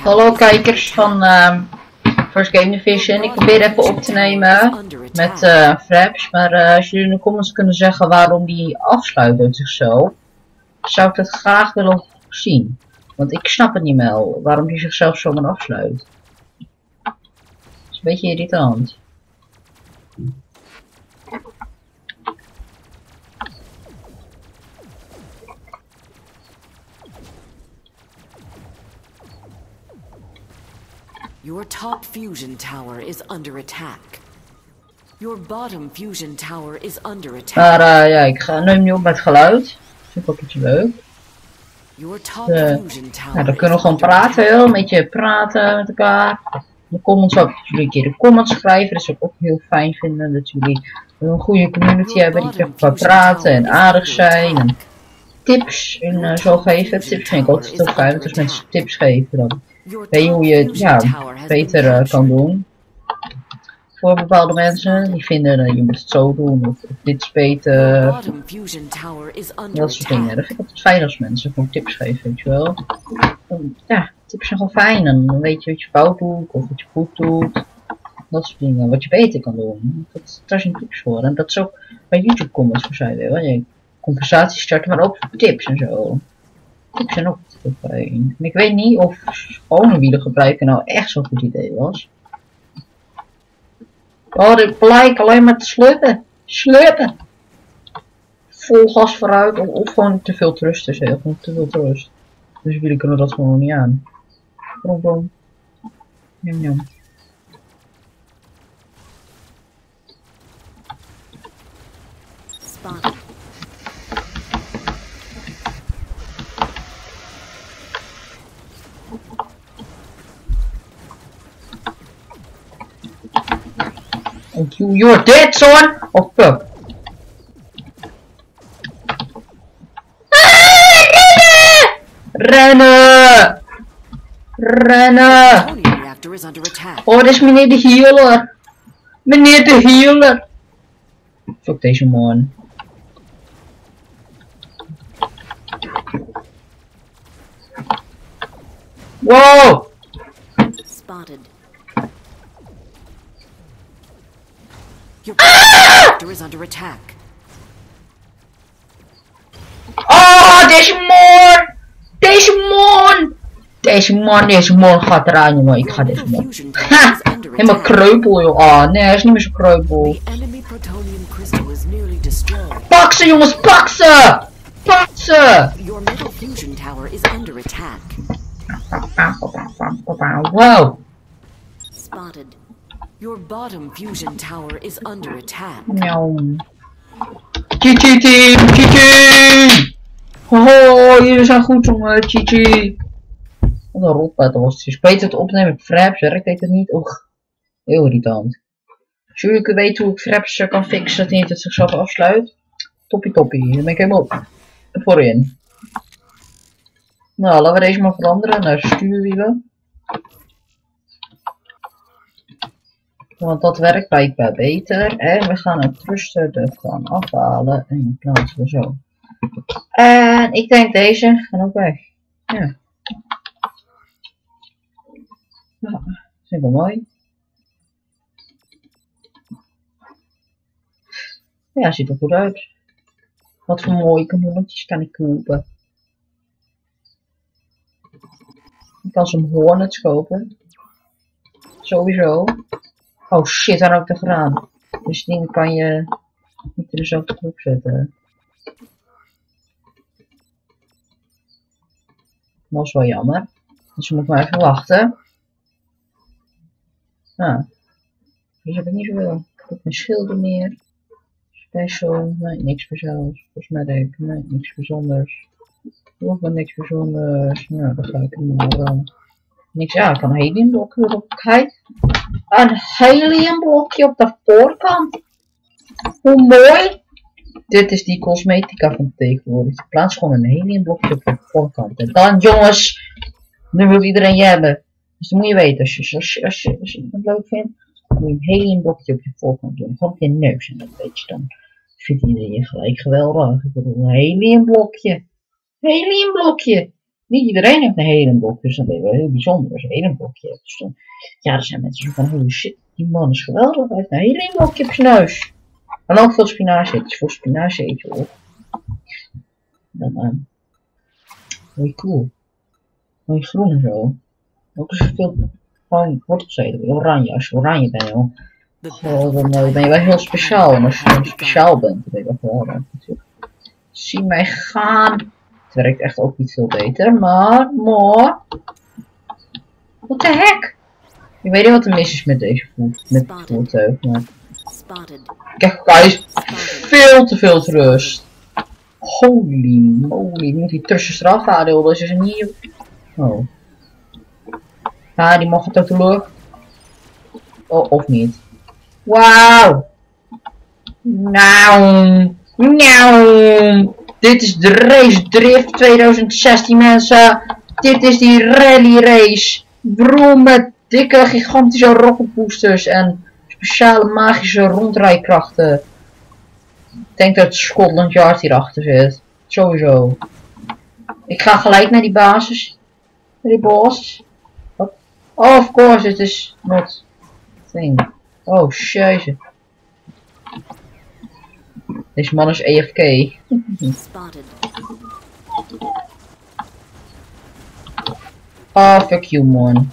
Hallo kijkers van uh, First Game Division. Ik probeer even op te nemen met uh, Fraps. Maar uh, als jullie in de comments kunnen zeggen waarom die afsluit uit zichzelf, zou ik dat graag willen zien. Want ik snap het niet meer waarom hij zichzelf zomaar afsluit. Dat is een beetje irritant. Top fusion tower is under attack. Your bottom fusion tower is under attack. Maar uh, ja, ik ga, neem nu op met geluid. Vind ik ook iets leuk. Your top Uh, fusion tower nou, dan kunnen we gewoon praten, heel, een beetje praten met elkaar. De comments ook dat jullie een keer de comments schrijven. Dat zou ik ook heel fijn vinden. Dat jullie een goede community hebben die kan fusion praten en aardig zijn. En tips en eh, zo geven. Tips vind ik altijd heel fijn. Dat als mensen tips geven, dan weet je hoe je het ja, beter eh, kan doen. Voor bepaalde mensen die vinden dat je moet het zo doen of, of dit is beter. Dat soort dingen. Dat vind ik altijd fijn als mensen gewoon tips geven, weet je wel. Ja, tips zijn gewoon fijn. En dan weet je wat je fout doet of wat je goed doet. Dat soort dingen. Wat je beter kan doen. Dat, daar zijn tips voor. En dat is ook bij YouTube comments voor zijn. Je conversaties starten, maar ook tips en zo. Tips zijn ook heel fijn. En ik weet niet of schone wielen gebruiken nou echt zo'n goed idee was. Oh, dit blijkt alleen maar te slurpen. Slurpen vol gas vooruit of, of gewoon te veel trust is. Heel te veel trust. Dus jullie kunnen dat gewoon niet aan. Brom. Thank you. You're dead, son! Oh! Plutonium reactor is under attack. Oh, dit is meneer de healer. Meneer de healer. Fuck deze man. Wow! Spotted. Your reactor is under attack. Oh, deze man! Deze man! Deze man, deze man gaat eraan, jongen. Ik ga Your deze middle man. fusion Ha! tower is under Helemaal attack. kreupel, joh. Ah, nee, hij is niet meer zo kreupel. The enemy protonium crystal is nearly destroyed. Pak ze, jongens, pak ze! Pak ze! Your middle fusion tower is under attack. Wow. Spotted. Your bottom fusion tower is under attack. Miauw. Chichi team, chichi! Ho, jullie zijn goed jongen, chichi. Wat een rotbattle was het. Ik weet het opnemen fraps, werkt het niet? Och, heel irritant. Als jullie weten hoe ik fraps eh, kan fixen dat niet het zichzelf afsluit. Toppie toppie, dan ben ik helemaal voorin. Nou, laten we deze maar veranderen naar stuurwielen. Want dat werkt blijkbaar beter. En we gaan het thruster er van afhalen en plaatsen we zo. En ik denk deze gaan ook weg. Ja. Ja, vind mooi. Ja, ziet er goed uit. Wat voor mooie kanonnetjes kan ik kopen. Ik kan zo'n hornets kopen. Sowieso. Oh shit, daar ik er gedaan. Dus dingen kan je niet in dezelfde groep zetten. Dat is wel jammer. Dus we moeten maar even wachten. Ah. Hier heb ik niet zoveel. Ik heb mijn schilden meer. Special. Nee, niks speciaals. Cosmetic. Nee, niks bijzonders. Nog maar niks bijzonders. Nou, dan ga ik maar wel. Niks. Ja, ik kan een heliumblokje erop krijgen. Een heliumblokje op de voorkant. Hoe mooi. Dit is die cosmetica van tegenwoordig. Je gewoon een heliumblokje op de voorkant. En dan jongens, nu wil iedereen je hebben. Dus dan moet je weten, als je, als je, als je, het leuk vindt, moet je een heliumblokje op je voorkant doen. Gewoon op je neus en dat weet je dan. Vindt iedereen je gelijk geweldig. Ik bedoel, een heliumblokje. Heliumblokje. Niet iedereen heeft een helenblok, dus dan ben je wel heel bijzonder als je een helenblokje hebt. Dus dan, ja, er zijn mensen van, holy shit, die man is geweldig, hij heeft een helenblokje op zijn neus. En ook veel spinazie, het is voor spinazie hoor. Dan, ehm, Mooi cool. Mooi groen en zo. Ook eens veel gewoon wortels eten. Oranje, als je oranje bent joh. Oh, dan eh, ben je wel heel speciaal. En als je dan speciaal bent, dan ben je wel geweldig natuurlijk. Zie mij gaan. Het werkt echt ook niet veel beter, maar, maar. Wat de heck? Ik weet niet wat er mis is met deze voet, met het voertuig, maar. Kijk, hij is veel te veel te rust. Holy moly, moet die tussen straf houden, dat is er niet. Oh. Ja, die mag het ook de lucht. Oh, of niet. Wauw. Nou. Nou. Dit is de Race Drift 2016 mensen. Dit is die rally race. Broer met dikke gigantische rocket boosters en speciale magische rondrijkrachten. Ik denk dat Scotland Yard hierachter zit. Sowieso. Ik ga gelijk naar die basis. Naar die boss. Oh, of course, it is not thing. Oh, jezus. Deze man is E AFK. Spotted. Oh, fuck you, man.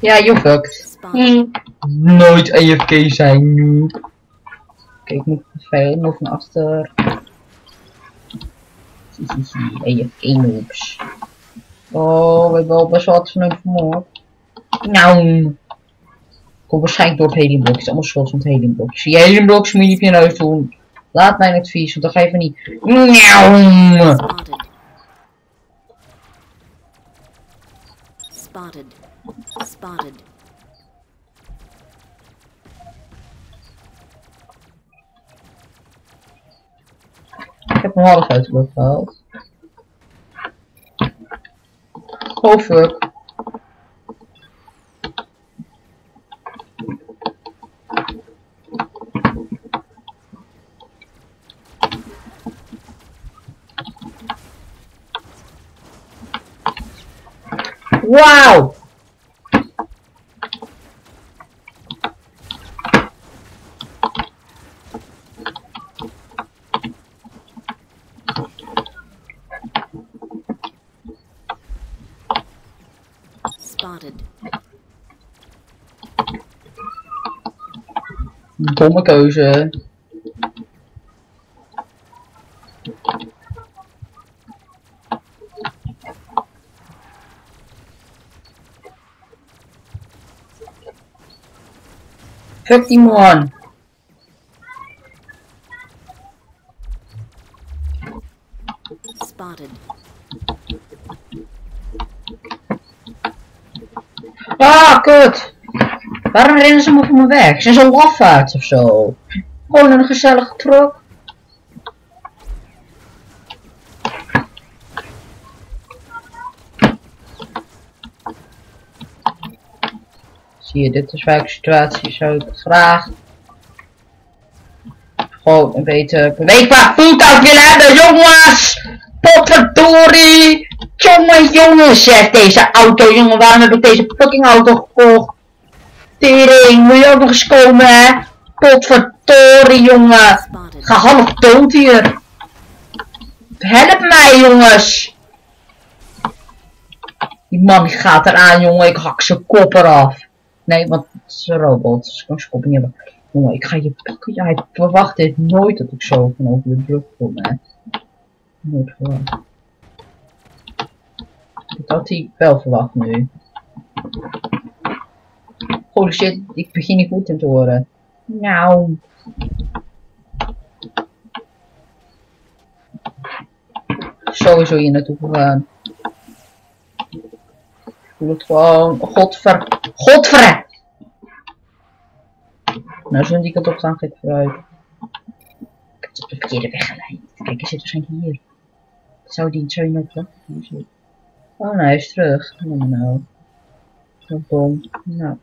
Ja, you fucked. Spotted. Nooit AFK zijn nu. Oké, ik moet vervelend nog naar achter. Zie, zie, zie. AFK noobs. Oh, we hebben wel best wel wat van hem vermoord. Nou. Komt waarschijnlijk door het heliumblok. Het is allemaal schuld van het heliumblok. Zie je heliumbloks moet je op je neus doen. Laat mijn advies, want dan ga je van niet. Nou. Spotted. Spotted. Spotted. Ik heb hem half uit de lucht gehaald. Oh fuck. Wauw! Spotted. Domme keuze. Man. Spotted. Ah, kut. Waarom rennen ze me van me weg? Zijn ze lafaards of zo? Gewoon een gezellige truck. Zie je, dit is welke situatie zou ik graag gewoon een beetje beweegbaar voertuig willen hebben, jongens! Potverdorie! Jongen, jongen, zegt deze auto, jongen, waarom heb ik deze fucking auto gekocht? Tering, moet je ook nog eens komen, hè? Potverdorie, jongen! Ga half dood hier! Help mij, jongens! Die man gaat eraan, jongen, ik hak zijn kop eraf. Nee, want het is een robot, ik kan kop niet hebben. Jongen, ik ga je pakken. Ja, hij verwacht dit nooit dat ik zo van over de brug kom, hè. Nooit verwacht. Dat had hij wel verwacht nu. Holy shit, ik begin niet goed in te horen. Nou. Sowieso hier naartoe gegaan. Ik voel het gewoon. Godver. Godver! Nou, zo'n die kant op gaan, ga ik vooruit. Ik heb het op de verkeerde weg geleid. Kijk, hij zit waarschijnlijk hier. Zou die, je nog wachten? Oh, nee, hij is terug. Nou, nou. Wat dom. Nou.